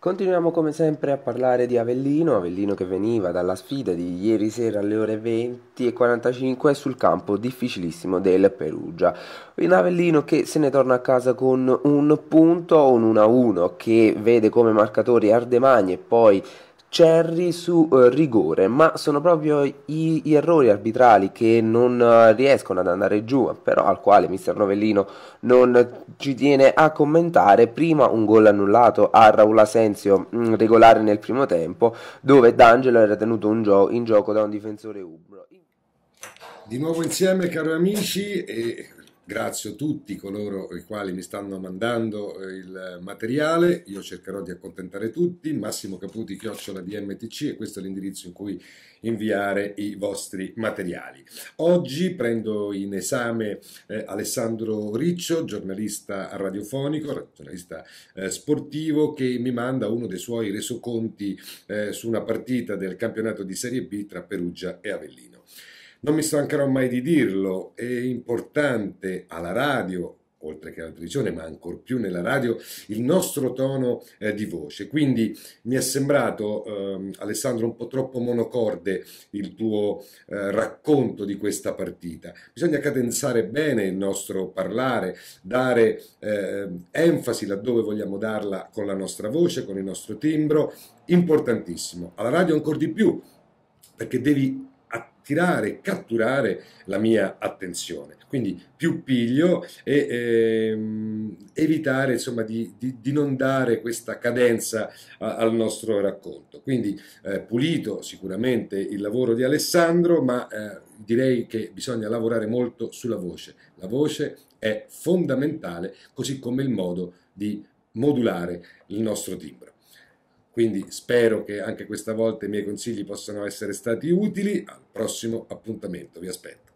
Continuiamo come sempre a parlare di Avellino, Avellino che veniva dalla sfida di ieri sera alle ore 20.45 sul campo difficilissimo del Perugia. Un Avellino che se ne torna a casa con un punto, un 1-1 che vede come marcatori Ardemagni e poi Cerri su eh, rigore, ma sono proprio gli errori arbitrali che non eh, riescono ad andare giù, però al quale mister Novellino non ci tiene a commentare. Prima un gol annullato a Raul Asensio mm, regolare nel primo tempo, dove D'Angelo era tenuto gio- in gioco da un difensore umbro. Di nuovo insieme, cari amici, e Grazie a tutti coloro i quali mi stanno mandando eh, il materiale, io cercherò di accontentare tutti, Massimo Caputi chiocciola DMTC e questo è l'indirizzo in cui inviare i vostri materiali. Oggi prendo in esame eh, Alessandro Riccio, giornalista radiofonico, giornalista eh, sportivo, che mi manda uno dei suoi resoconti eh, su una partita del campionato di Serie B tra Perugia e Avellino. Non mi stancherò mai di dirlo, è importante alla radio, oltre che alla televisione, ma ancor più nella radio, il nostro tono eh, di voce. Quindi mi è sembrato, eh, Alessandro, un po' troppo monocorde il tuo eh, racconto di questa partita. Bisogna cadenzare bene il nostro parlare, dare eh, enfasi laddove vogliamo darla con la nostra voce, con il nostro timbro, importantissimo. Alla radio ancora di più, perché devi attirare, catturare la mia attenzione. Quindi più piglio e ehm, evitare insomma di, di, di, non dare questa cadenza a, al nostro racconto. Quindi eh, pulito sicuramente il lavoro di Alessandro, ma eh, direi che bisogna lavorare molto sulla voce. La voce è fondamentale, così come il modo di modulare il nostro timbro. Quindi spero che anche questa volta i miei consigli possano essere stati utili. Al prossimo appuntamento, vi aspetto.